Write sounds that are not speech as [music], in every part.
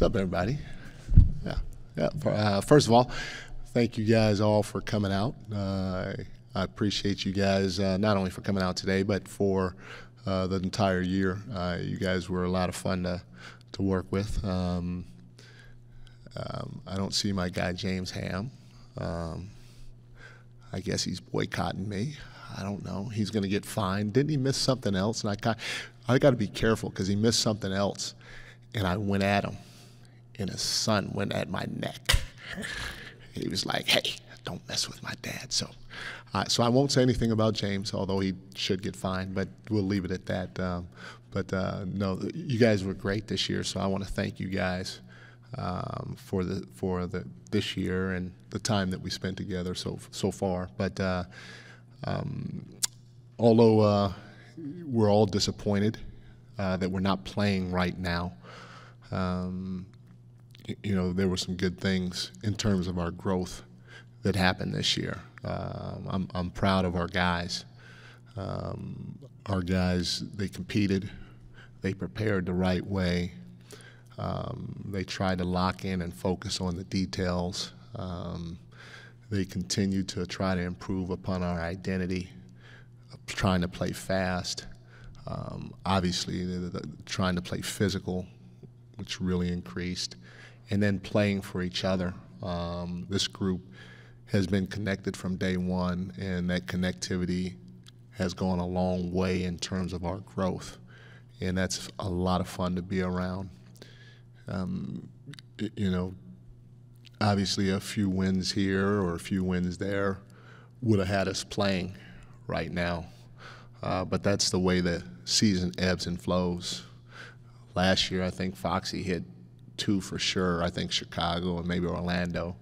What's up, everybody? Yeah, yeah. Uh, first of all, thank you guys all for coming out. Uh, I appreciate you guys uh, not only for coming out today, but for uh, the entire year. Uh, you guys were a lot of fun to to work with. Um, um, I don't see my guy James Ham. Um, I guess he's boycotting me. I don't know. He's going to get fined. Didn't he miss something else? And I got, I got to be careful because he missed something else, and I went at him, and his son went at my neck. he was like, "Hey, don't mess with my dad." So, uh, so I won't say anything about James, although he should get fined. But we'll leave it at that. Um, but uh, no, you guys were great this year, so I want to thank you guys um, for the for the this year and the time that we spent together so so far. But uh, um, although uh, we're all disappointed uh, that we're not playing right now, um, you know there were some good things in terms of our growth that happened this year. Um, I'm I'm proud of our guys. Um, our guys they competed, they prepared the right way um, they tried to lock in and focus on the details. Um, they continue to try to improve upon our identity, trying to play fast. Um, obviously, trying to play physical, which really increased, and then playing for each other. Um, this group has been connected from day one, and that connectivity has gone a long way in terms of our growth. And that's a lot of fun to be around. Um, you know, obviously a few wins here or a few wins there would have had us playing right now. Uh, but that's the way the season ebbs and flows. Last year, I think Foxy hit two for sure. I think Chicago and maybe Orlando,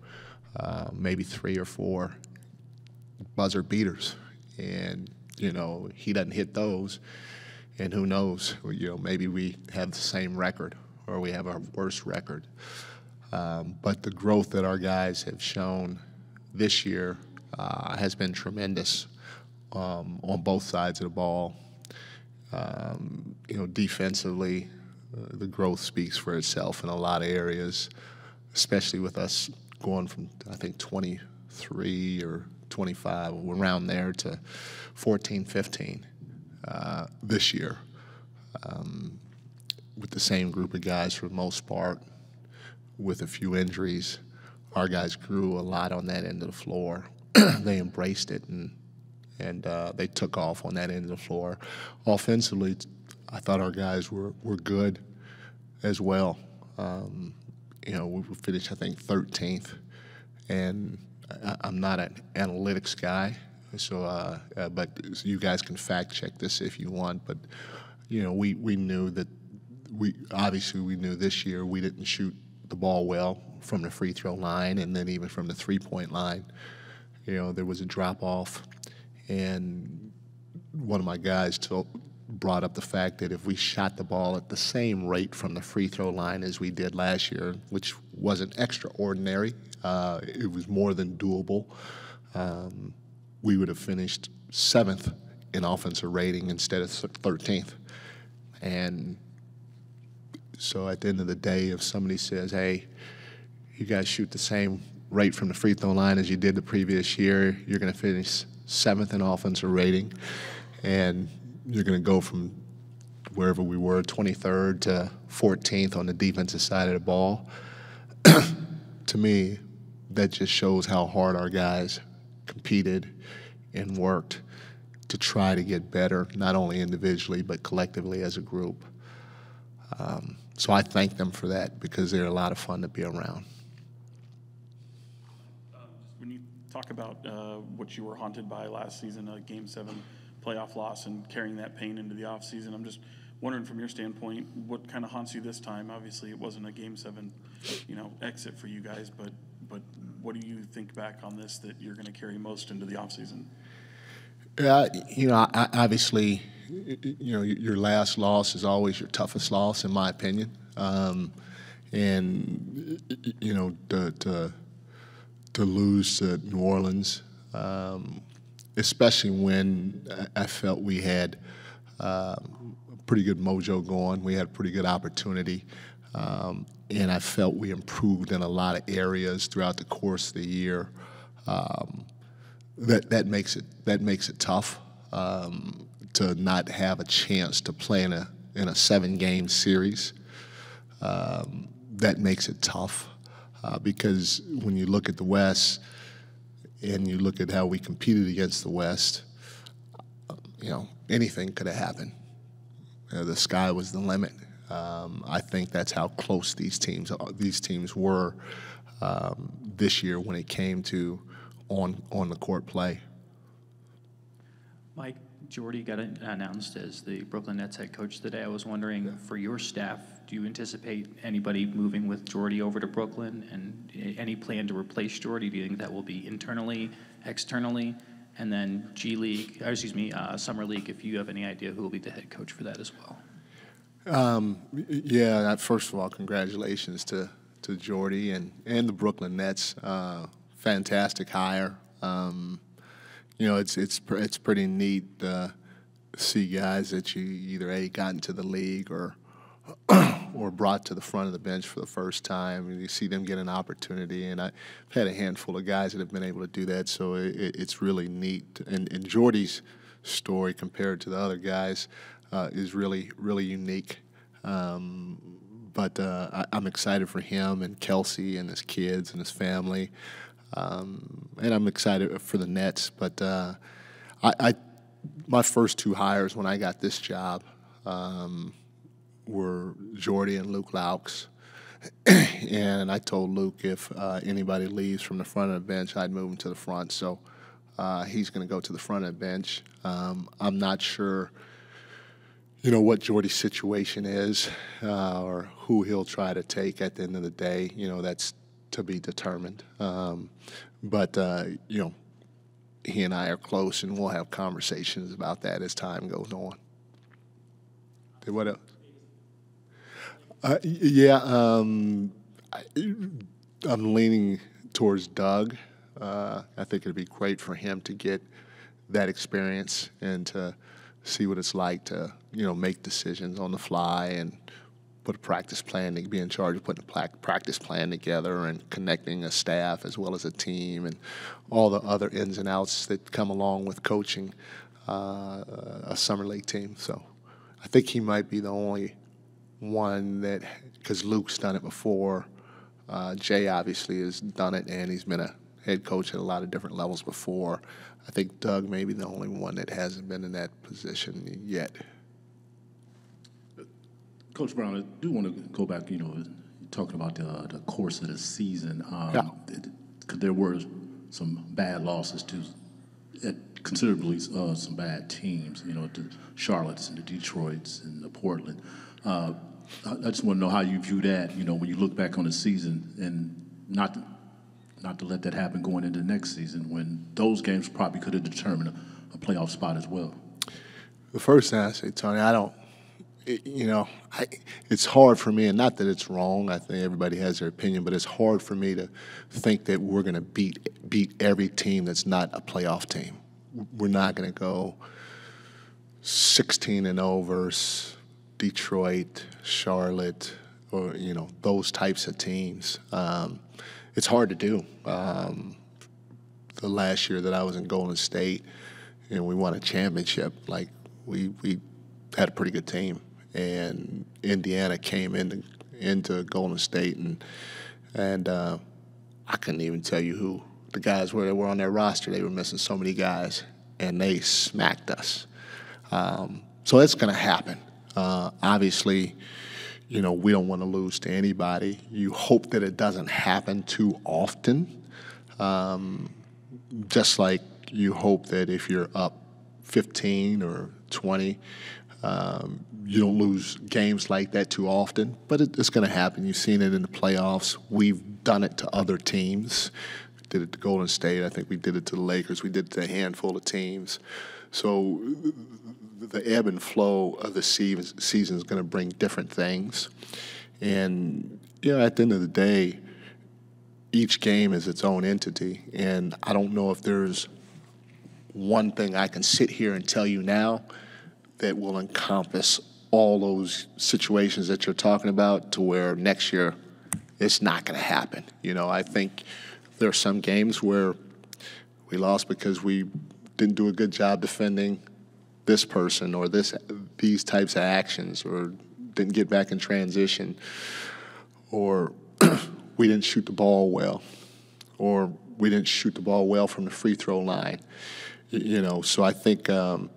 uh, maybe three or four buzzer beaters. And, you know, he doesn't hit those. And who knows, you know, maybe we have the same record or we have our worst record. Um, but the growth that our guys have shown this year uh, has been tremendous um, on both sides of the ball. Um, you know, defensively, the growth speaks for itself in a lot of areas, especially with us going from I think 23 or 25 around there to 14, 15 uh, this year. Um, with the same group of guys for the most part, with a few injuries. Our guys grew a lot on that end of the floor. [clears throat] they embraced it and and uh, they took off on that end of the floor. Offensively, I thought our guys were, were good as well. Um, you know, we finished I think 13th, and I, am not an analytics guy, so uh, uh, but you guys can fact check this if you want. But you know, we we knew that we obviously we knew this year we didn't shoot the ball well from the free throw line and then even from the three point line. You know, there was a drop off, and one of my guys told, brought up the fact that if we shot the ball at the same rate from the free throw line as we did last year, which wasn't extraordinary, uh, it was more than doable. Um, we would have finished seventh in offensive rating instead of 13th. And so at the end of the day, if somebody says, hey, you guys shoot the same rate from the free throw line as you did the previous year, you're going to finish seventh in offensive rating, and you're going to go from wherever we were, 23rd to 14th on the defensive side of the ball. [clears throat] to me, that just shows how hard our guys competed and worked to try to get better, not only individually, but collectively as a group. Um, so I thank them for that because they're a lot of fun to be around. When you talk about uh, what you were haunted by last season, a Game 7 playoff loss and carrying that pain into the offseason, I'm just wondering from your standpoint, what kind of haunts you this time? Obviously, it wasn't a Game 7, you know, exit for you guys, but but what do you think back on this that you're going to carry most into the offseason? Yeah, you know, obviously – you know, your last loss is always your toughest loss, in my opinion. Um, and you know, to, to, to lose to New Orleans, um, especially when I felt we had uh, pretty good mojo going, we had a pretty good opportunity. Um, and I felt we improved in a lot of areas throughout the course of the year. Um, that that makes it that makes it tough um, to not have a chance to play in a in a seven game series. Um, that makes it tough uh, because when you look at the West and you look at how we competed against the West, you know anything could have happened. You know, the sky was the limit. Um, I think that's how close these teams these teams were um, this year when it came to on on the court play. Mike, Jordi got announced as the Brooklyn Nets head coach today. I was wondering, for your staff, do you anticipate anybody moving with Jordi over to Brooklyn, and any plan to replace Jordi? Do you think that will be internally, externally, and then G League, or excuse me, uh, Summer League? If you have any idea who will be the head coach for that as well. Um, yeah, first of all, congratulations to to Jordi and and the Brooklyn Nets. Uh, fantastic hire. Um, you know, it's it's it's pretty neat to see guys that you either a got into the league or [clears throat] or brought to the front of the bench for the first time, and you see them get an opportunity. And I've had a handful of guys that have been able to do that, so it, it's really neat. And, and Jordi's story compared to the other guys uh, is really really unique. Um, but uh, I, am excited for him and Kelsey and his kids and his family. Um, and I'm excited for the Nets. But uh, I, I, my first two hires when I got this job um, were Jordi and Luke Loucks. [clears throat] and I told Luke if uh, anybody leaves from the front of the bench, I'd move him to the front. So uh, he's going to go to the front of the bench. Um, I'm not sure, you know, what Jordi's situation is uh, or who he'll try to take at the end of the day. You know, that's to be determined. Um, but uh, you know, he and I are close, and we'll have conversations about that as time goes on. What else? Uh, yeah, um, I, am leaning towards Doug. Uh, I think it'd be great for him to get that experience and to see what it's like to you know make decisions on the fly and put a practice plan, to be in charge of putting a practice plan together and connecting a staff as well as a team and all the other ins and outs that come along with coaching uh, a summer league team. So I think he might be the only one that, because Luke's done it before. Uh, Jay obviously has done it, and he's been a head coach at a lot of different levels before. I think Doug may be the only one that hasn't been in that position yet. Coach Brown, I do want to go back. You know, talking about the, the course of the season. Um, yeah. It, there were some bad losses to considerably uh, some bad teams. You know, the Charlottes and the Detroits and the Portland. Uh, I, just want to know how you view that. You know, when you look back on the season and not. To, not to let that happen going into the next season when those games probably could have determined a, a playoff spot as well. The first thing I say, Tony, I don't it, you know, I, it's hard for me, and not that it's wrong. I think everybody has their opinion, but it's hard for me to think that we're going to beat beat every team that's not a playoff team. We're not going to go 16 and 0 versus Detroit, Charlotte, or you know those types of teams. Um, it's hard to do. Um, the last year that I was in Golden State, and we won a championship. Like we we had a pretty good team and Indiana came into into Golden State, and and uh, I couldn't even tell you who the guys were that were on their roster. They were missing so many guys, and they smacked us. Um, so it's going to happen. Uh, obviously, you know we don't want to lose to anybody. You hope that it doesn't happen too often. Um, just like you hope that if you're up 15 or 20, um, you don't lose games like that too often, but it, it's going to happen. You've seen it in the playoffs. We've done it to other teams. Did it to Golden State. I think we did it to the Lakers. We did it to a handful of teams. So the ebb and flow of the season, is going to bring different things. And, you know, at the end of the day, each game is its own entity. And I don't know if there's one thing I can sit here and tell you now that will encompass all those situations that you're talking about to where next year it's not going to happen. You know, I think there are some games where we lost because we didn't do a good job defending this person or this these types of actions or didn't get back in transition or [clears throat] we didn't shoot the ball well or we didn't shoot the ball well from the free throw line. You know, so I think um,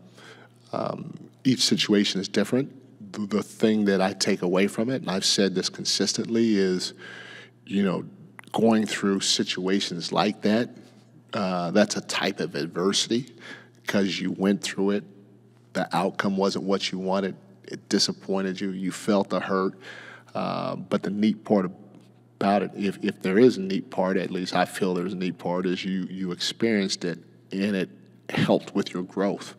um, each situation is different. The, thing that I take away from it, and I've said this consistently, is you know, going through situations like that, uh, that's a type of adversity because you went through it. The outcome wasn't what you wanted. It disappointed you. You felt the hurt. Uh, but the neat part about it, if, if there is a neat part, at least I feel there's a neat part, is you, you experienced it and it helped with your growth.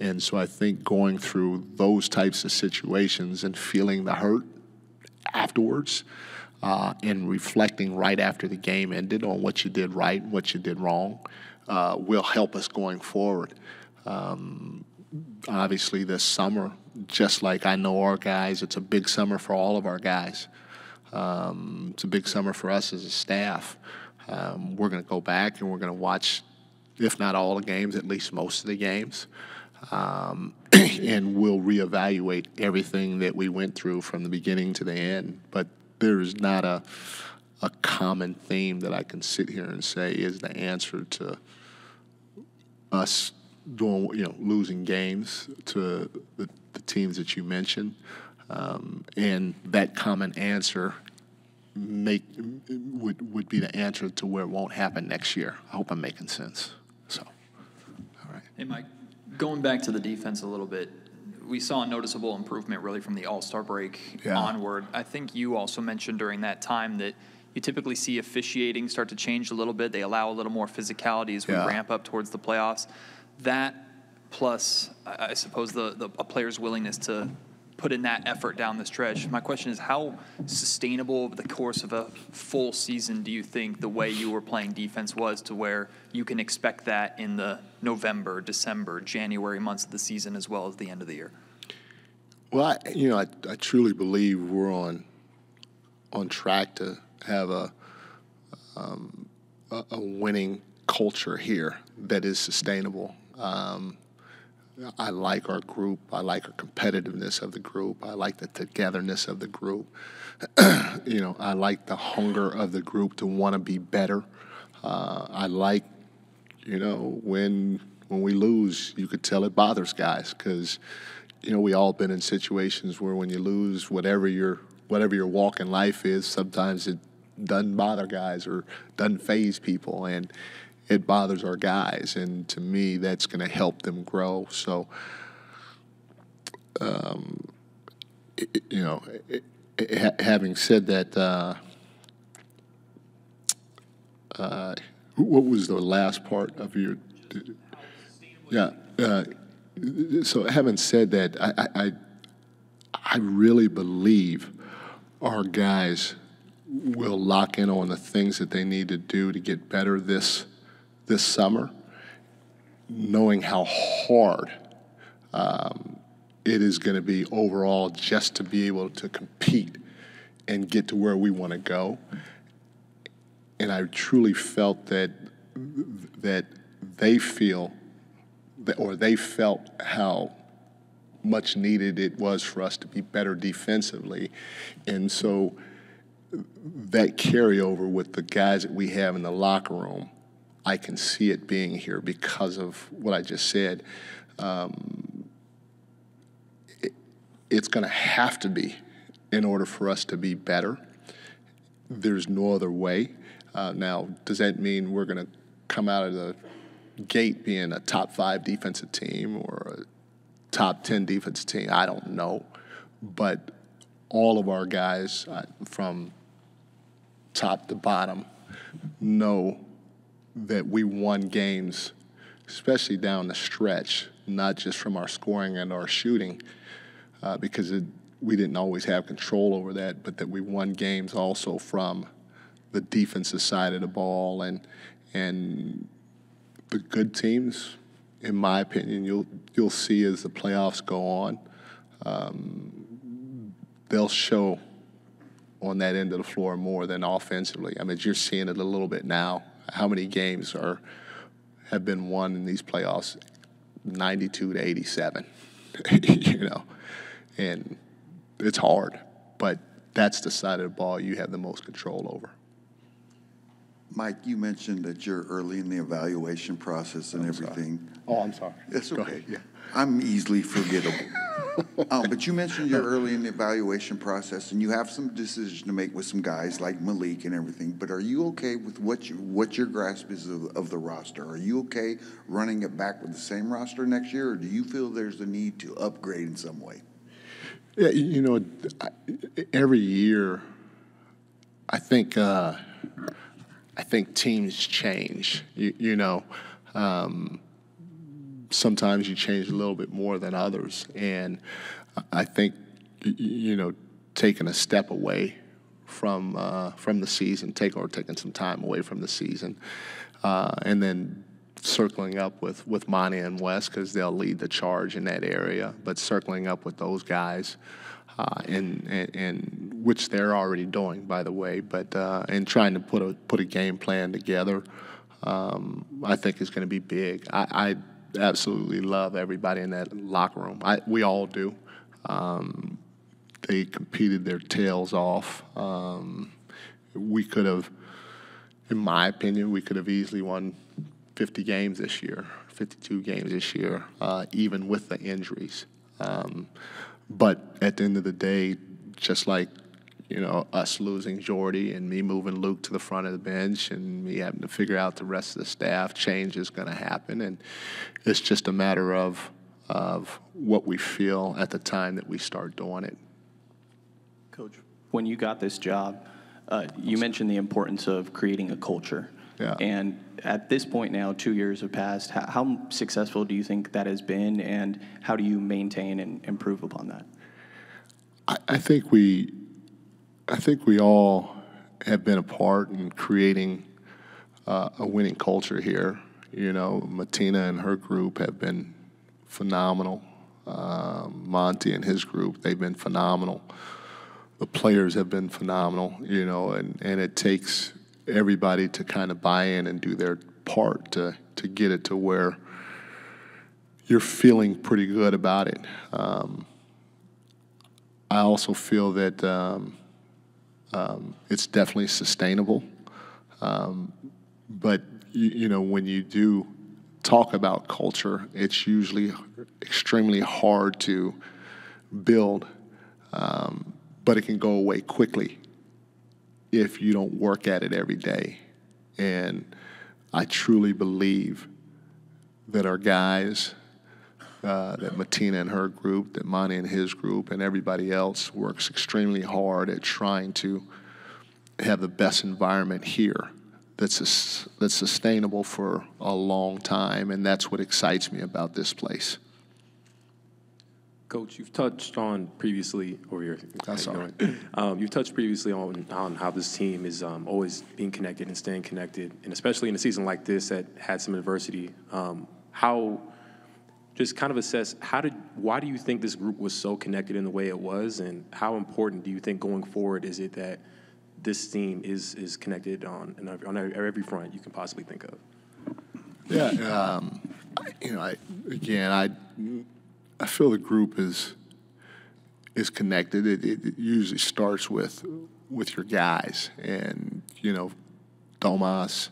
And so I think going through those types of situations and feeling the hurt afterwards uh, and reflecting right after the game ended on what you did right and what you did wrong uh, will help us going forward. Um, obviously, this summer, just like I know our guys, it's a big summer for all of our guys. Um, it's a big summer for us as a staff. Um, we're going to go back and we're going to watch, if not all the games, at least most of the games. Um, [clears throat] and we'll reevaluate everything that we went through from the beginning to the end. But there's not a, a common theme that I can sit here and say is the answer to us doing, you know, losing games to the, the teams that you mentioned. Um, and that common answer make would would be the answer to where it won't happen next year. I hope I'm making sense. So, all right. Hey, Mike, going back to the defense a little bit, we saw a noticeable improvement really from the All Star break Yeah. onward. I think you also mentioned during that time that you typically see officiating start to change a little bit. They allow a little more physicality as we Yeah. ramp up towards the playoffs. That plus, I I suppose, the, the a player's willingness to put in that effort down the stretch. My question is, how sustainable over the course of a full season do you think the way you were playing defense was to where you can expect that in the November, December, January months of the season as well as the end of the year? Well, I, you know, I, I truly believe we're on on track to have a, um, a a winning culture here that is sustainable. Um, I like our group. I like our competitiveness of the group. I like the togetherness of the group. [clears throat] you know, I like the hunger of the group to want to be better. Uh, I like, you know, when when we lose, you could tell it bothers guys because, you know, we all been in situations where when you lose, whatever your whatever your walk in life is, sometimes it doesn't bother guys or doesn't phase people, and it bothers our guys. And to me, that's going to help them grow. So, um, it- you know, it, it, ha- having said that, uh, uh, what was the last part of your? Yeah. Uh, so having said that, I, I- I really believe our guys will lock in on the things that they need to do to get better this this summer, knowing how hard um, it is going to be overall just to be able to compete and get to where we want to go. And I truly felt that that they feel that, or they felt how much needed it was for us to be better defensively. And so that carryover with the guys that we have in the locker room, I can see it being here because of what I just said. Um, it, it's going to have to be in order for us to be better. There's no other way. Uh, now, does that mean we're going to come out of the gate being a top five defensive team or a top 10 defensive team? I don't know. But all of our guys uh, from top to bottom know that we won games, especially down the stretch, not just from our scoring and our shooting, uh, because it, we didn't always have control over that, but that we won games also from the defensive side of the ball and and the good teams, in my opinion, you'll you'll see as the playoffs go on, um, they'll show on that end of the floor more than offensively. I mean, you're seeing it a little bit now. How many games are have been won in these playoffs? 92 to 87. [laughs] you know, and it's hard, but that's the side of the ball you have the most control over. Mike, you mentioned that you're early in the evaluation process and everything. Oh, I'm sorry. It's Go okay. ahead, yeah. I'm easily forgettable. um, [laughs] but you mentioned you're early in the evaluation process, and you have some decisions to make with some guys like Malik and everything. But are you okay with what you, what your grasp is of, of the roster? Are you okay running it back with the same roster next year, or do you feel there's a need to upgrade in some way? Yeah, you know, every year, I think uh, I think teams change. You, you know, um, sometimes you change a little bit more than others, and I think you know taking a step away from uh, from the season, take or taking some time away from the season, uh, and then circling up with with Monte and Wes because they'll lead the charge in that area. But circling up with those guys, uh, and, and and which they're already doing, by the way. But uh, and trying to put a put a game plan together, um, I think is going to be big. I, I absolutely love everybody in that locker room. I, we all do. Um, they competed their tails off. Um, we could have, in my opinion, we could have easily won 50 games this year, 52 games this year, uh, even with the injuries. Um, but at the end of the day, just like you know us losing Jordi and me moving Luke to the front of the bench and me having to figure out the rest of the staff, change is going to happen, and it's just a matter of of what we feel at the time that we start doing it. Coach, when you got this job, uh, you mentioned the importance of creating a culture. Yeah. And at this point now, two years have passed. How, how successful do you think that has been, and how do you maintain and improve upon that? I, I think we, I think we all have been a part in creating uh, a winning culture here. You know, Matina and her group have been phenomenal. Uh, Monte and his group, they've been phenomenal. The players have been phenomenal, you know, and, and it takes everybody to kind of buy in and do their part to, to get it to where you're feeling pretty good about it. Um, I also feel that um, um, it's definitely sustainable. Um, but you, you know, when you do talk about culture, it's usually extremely hard to build, um, but it can go away quickly if you don't work at it every day. And I truly believe that our guys uh, that Matina and her group, that Monte and his group, and everybody else works extremely hard at trying to have the best environment here that's that's sustainable for a long time, and that's what excites me about this place. Coach, you've touched on previously, or your, That's you all right. [laughs] Um, you've touched previously on, on how this team is um, always being connected and staying connected, and especially in a season like this that had some adversity. Um, how, just kind of assess how did, why do you think this group was so connected in the way it was, and how important do you think going forward is it that this team is is connected on on every front you can possibly think of? Yeah, um, you know, I, again, I, I feel the group is is connected. It, it, it usually starts with with your guys, and you know, Domas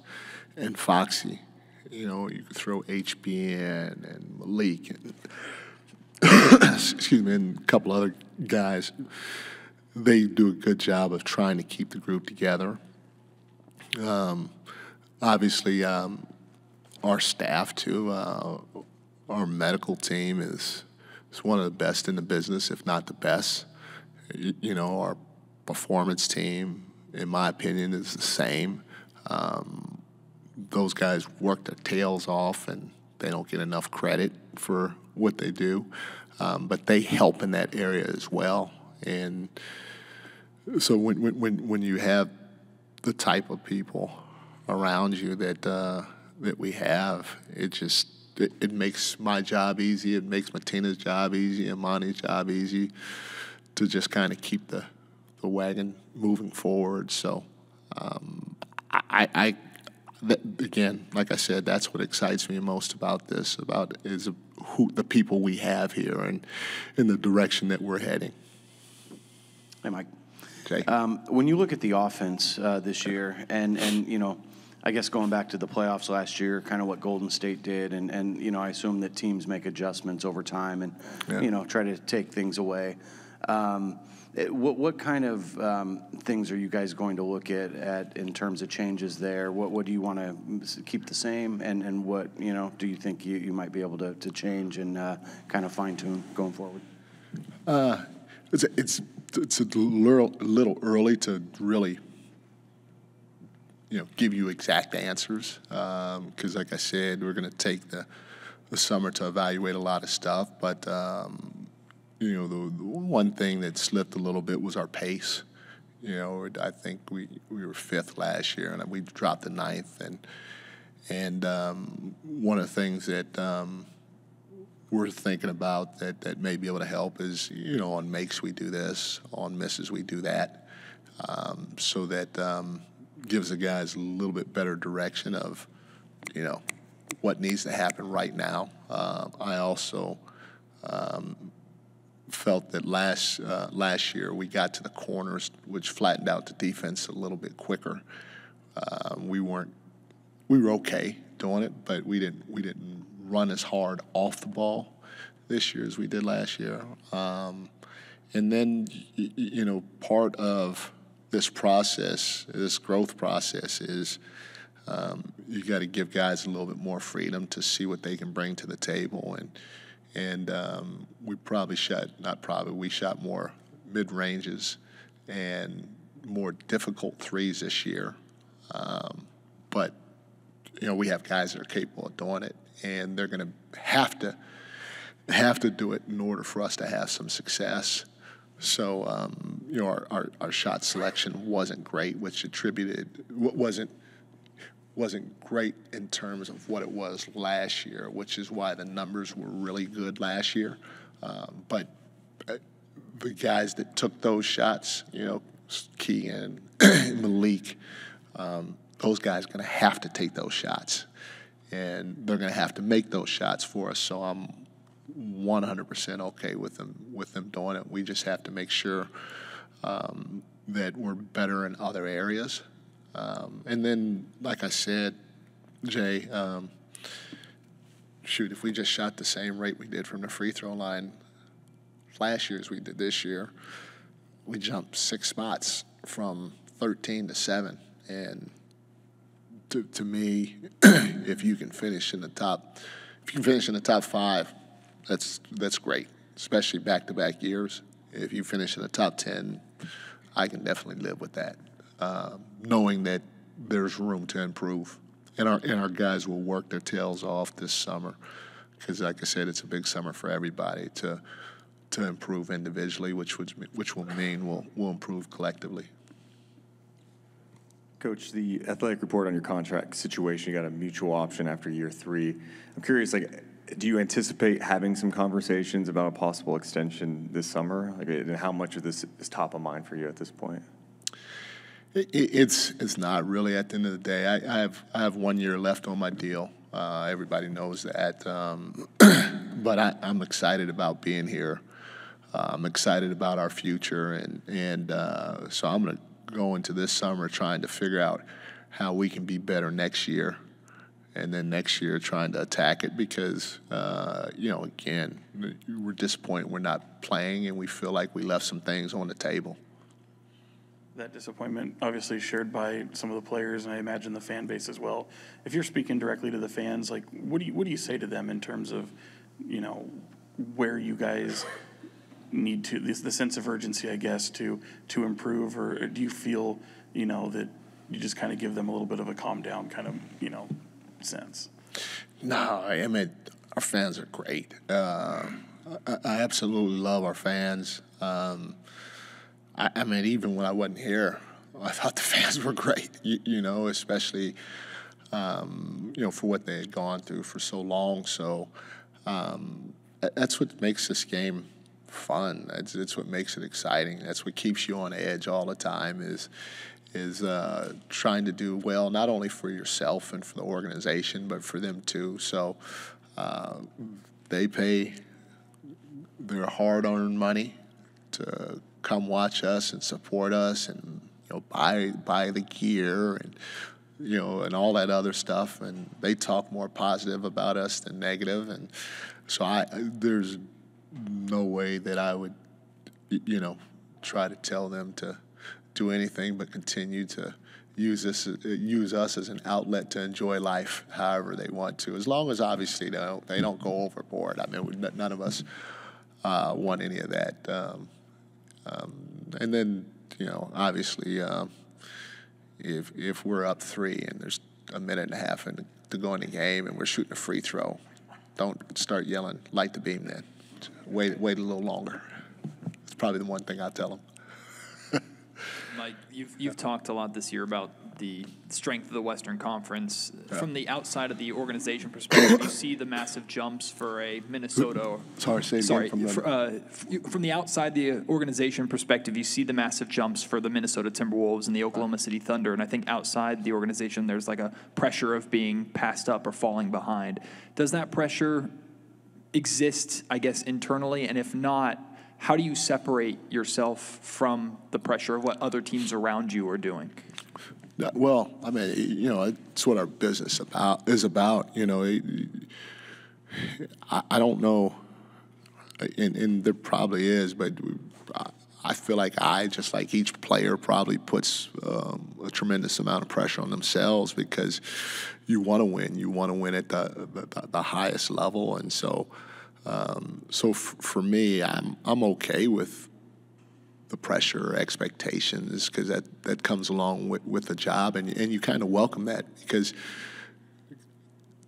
and Foxy. You know, you could throw HB in and Malik and [coughs] excuse me, and a couple other guys. They do a good job of trying to keep the group together. Um, obviously, um, our staff too. Uh, our medical team is is one of the best in the business, if not the best. You, you know, our performance team, in my opinion, is the same. Um, those guys work their tails off, and they don't get enough credit for what they do, um, but they help in that area as well. And so when when when, when you have the type of people around you that uh, that we have, it just it, it makes my job easy. It makes Matina's job easy and Monte's job easy to just kind of keep the the wagon moving forward. So um, I, I that, again, like I said, that's what excites me most about this. About is who the people we have here and in the direction that we're heading. Hey, Mike. Okay. Um, when you look at the offense uh, this year, and and you know, I guess going back to the playoffs last year, kind of what Golden State did, and and you know, I assume that teams make adjustments over time, and Yeah. you know, try to take things away. Um, what what kind of um, things are you guys going to look at, at in terms of changes there? What what do you want to keep the same, and and what you know do you think you, you might be able to, to change and uh, kind of fine tune going forward? It's it's it's a little, little early to really, you know, give you exact answers because, like I said, we're going to take the the summer to evaluate a lot of stuff. But um, you know, the, the one thing that slipped a little bit was our pace. You know, I think we we were fifth last year, and we dropped to ninth, and and um, one of the things that um, we're thinking about that, that may be able to help is, you know, on makes we do this, on misses we do that, um, so that um, gives the guys a little bit better direction of, you know, what needs to happen right now. Uh, I also um, felt that last uh, last year we got to the corners, which flattened out the defense a little bit quicker. Um, we weren't we were okay doing it, but we didn't we didn't run as hard off the ball this year as we did last year. Um, and then you know part of this process, this growth process, is um, you got to give guys a little bit more freedom to see what they can bring to the table and. And um, we probably shot, not probably, we shot more mid ranges and more difficult threes this year. Um, but you know, we have guys that are capable of doing it, and they're going to have to have to do it in order for us to have some success. So, um, you know, our, our, our shot selection wasn't great, which attributed wa- wasn't wasn't great in terms of what it was last year, which is why the numbers were really good last year. Um, but uh, the guys that took those shots, you know, Keegan, and [clears throat] Malik, um, those guys are going to have to take those shots, and they're going to have to make those shots for us. So I'm 100% okay with them with them doing it. We just have to make sure um, that we're better in other areas. Um, and then, like I said, Jay, um, shoot, if we just shot the same rate we did from the free throw line last year as we did this year, we jumped six spots from 13 to 7. And to, to me, [clears throat] if you can finish in the top, if you can finish in the top five, that's that's great, especially back-to-back years. If you finish in the top 10, I can definitely live with that, um, knowing that there's room to improve, and our and our guys will work their tails off this summer, because like I said, it's a big summer for everybody to to improve individually, which would which will mean we'll we'll improve collectively. Coach, the athletic report on your contract situation, you got a mutual option after year three. I'm curious, like, do you anticipate having some conversations about a possible extension this summer? Like, and how much of this is top of mind for you at this point? It, it- it's it's not really at the end of the day. I, I have I have one year left on my deal. Uh, everybody knows that, um, [clears throat] but I, I'm excited about being here. Uh, I'm excited about our future, and and uh, so I'm going to go into this summer trying to figure out how we can be better next year, and then next year trying to attack it because uh, you know again we're disappointed we're not playing, and we feel like we left some things on the table. That disappointment obviously shared by some of the players and I imagine the fan base as well. If you're speaking directly to the fans, like what do you what do you say to them in terms of, you know, where you guys need to this the sense of urgency, I guess, to to improve, or do you feel, you know, that you just kind of give them a little bit of a calm down kind of, you know, sense? No, I mean our fans are great. Uh, I, I absolutely love our fans. Um, I, I mean, even when I wasn't here, I thought the [laughs] fans were great. You, you know, especially um, you know for what they had gone through for so long. So um, that's what makes this game fun. It's what makes it exciting. That's what keeps you on edge all the time. Is is uh, trying to do well not only for yourself and for the organization, but for them too. So uh, they pay their hard-earned money to come watch us and support us and you know buy buy the gear and you know and all that other stuff. And they talk more positive about us than negative. And so I there's no way that I would you know try to tell them to do anything but continue to use this use us as an outlet to enjoy life however they want to. As long as obviously they don't, they don't go overboard. I mean none of us uh, want any of that um, um, and then you know obviously um, if if we're up three and there's a minute and a half to go in the game and we're shooting a free throw don't start yelling light the beam then. Wait wait a little longer. It's probably the one thing I tell them Mike, you've, you've talked a lot this year about the strength of the Western Conference. Yeah. From the outside of the organization perspective, you see the massive jumps for a Minnesota. Sorry, say Sorry, from the- fr- uh, from the outside the organization perspective, you see the massive jumps for the Minnesota Timberwolves and the Oklahoma City Thunder, and I think outside the organization, there's like a pressure of being passed up or falling behind. Does that pressure exist, I guess, internally? And if not, how do you separate yourself from the pressure of what other teams around you are doing? Well, I mean, you know, it's what our business about is about. You know, it- I, I don't know, and, and there probably is, but I- feel like I, just like each player, probably puts um, a tremendous amount of pressure on themselves because you want to win. You want to win at the, the, the highest level, and so. Um, so f- for me, I'm I'm okay with the pressure, expectations, because that, that comes along with, with the job, and, and you kind of welcome that because,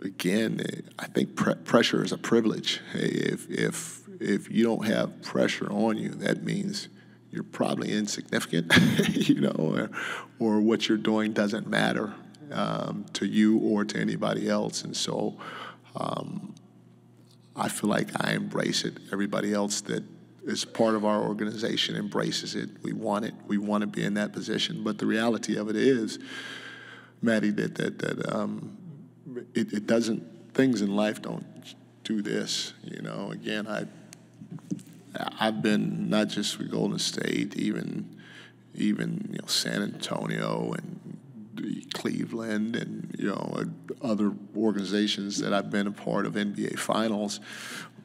again, I think pre- pressure is a privilege. If, if, if you don't have pressure on you, that means you're probably insignificant, [laughs] you know, or, or what you're doing doesn't matter um, to you or to anybody else. And so um, I feel like I embrace it. Everybody else that is part of our organization embraces it. We want it. We want to be in that position. But the reality of it is, Maddie, that that that um, it, it doesn't. Things in life don't do this. You know. Again, I I've been not just with Golden State, even even you know San Antonio and Cleveland and you know other organizations that I've been a part of NBA Finals.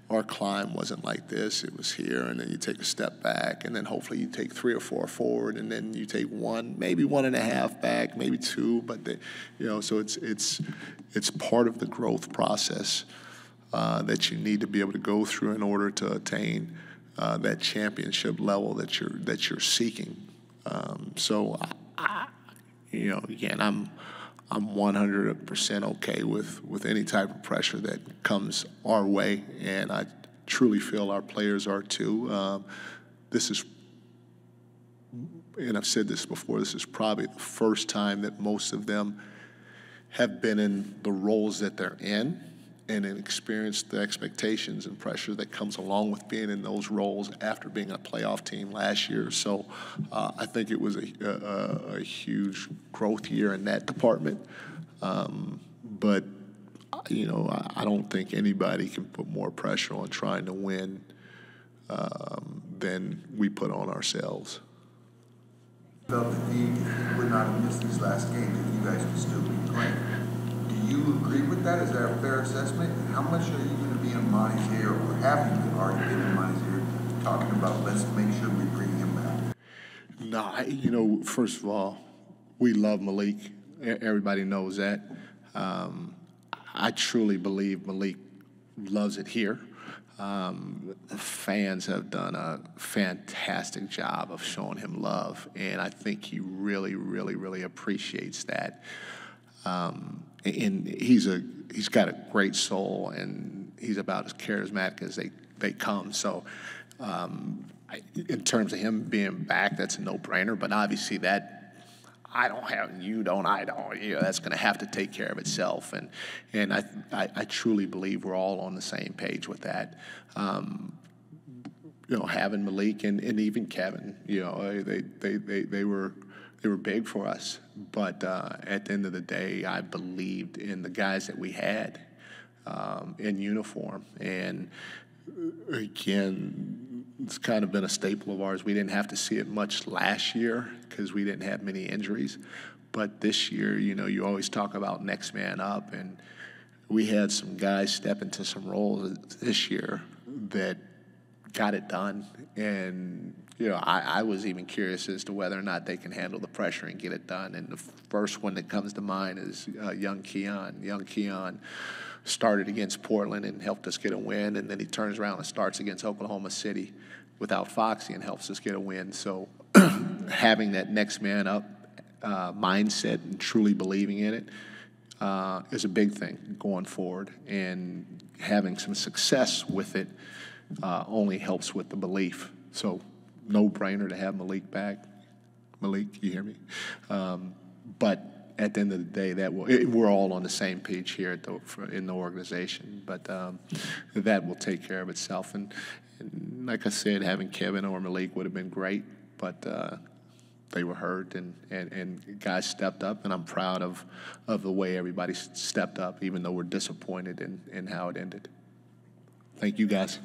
Our climb wasn't like this. It was here, and then you take a step back, and then hopefully you take three or four forward, and then you take one, maybe one and a half back, maybe two. But the, you know, so it's it's it's part of the growth process uh, that you need to be able to go through in order to attain uh, that championship level that you're that you're seeking. Um, so, I, you know, again, I'm I'm 100% okay with with any type of pressure that comes our way, and I truly feel our players are too. Um, this is. And I've said this before. This is probably the first time that most of them have been in the roles that they're in and then experienced the expectations and pressure that comes along with being in those roles after being a playoff team last year. So uh, I think it was a, a, a, huge growth year in that department. Um, but, you know, I, I, don't think anybody can put more pressure on trying to win um, than we put on ourselves. Felt would not last you guys would still be playing. Do you agree with that? Is that a fair assessment? How much are you going to be in Monte's ear, or have you already been in Monte's ear, talking about let's make sure we bring him back? No, you know, first of all, we love Malik. Everybody knows that. Um, I truly believe Malik loves it here. Um, the fans have done a fantastic job of showing him love, and I think he really, really, really appreciates that. Um, and he's a he's got a great soul, and he's about as charismatic as they they come. So, um, I, in terms of him being back, that's a no brainer. But obviously, that I don't have, you don't, I don't. You know, that's going to have to take care of itself. And and I, I, I truly believe we're all on the same page with that. Um, you know, having Malik and, and even Kevin, you know, they, they, they, they were they were big for us. But uh, at the end of the day, I believed in the guys that we had um, in uniform. And uh, again, it's kind of been a staple of ours. We didn't have to see it much last year because we didn't have many injuries. But this year, you know, you always talk about next man up, and we had some guys step into some roles this year that got it done. And, you know, I, I was even curious as to whether or not they can handle the pressure and get it done. And the first one that comes to mind is uh, young Keon. Young Keon started against Portland and helped us get a win, and then he turns around and starts against Oklahoma City without Foxy and helps us get a win. So [clears throat] having that next man up uh, mindset and truly believing in it uh, is a big thing going forward. And having some success with it uh, only helps with the belief. So, no brainer to have Malik back. Malik, you hear me? Um, but at the end of the day, that will, it, we're all on the same page here the, for, in the organization. But um, that will take care of itself. And, and, like I said, having Kevin or Malik would have been great, but uh, they were hurt, and, and, and guys stepped up. And I'm proud of, of the way everybody stepped up, even though we're disappointed in, in how it ended. Thank you, guys.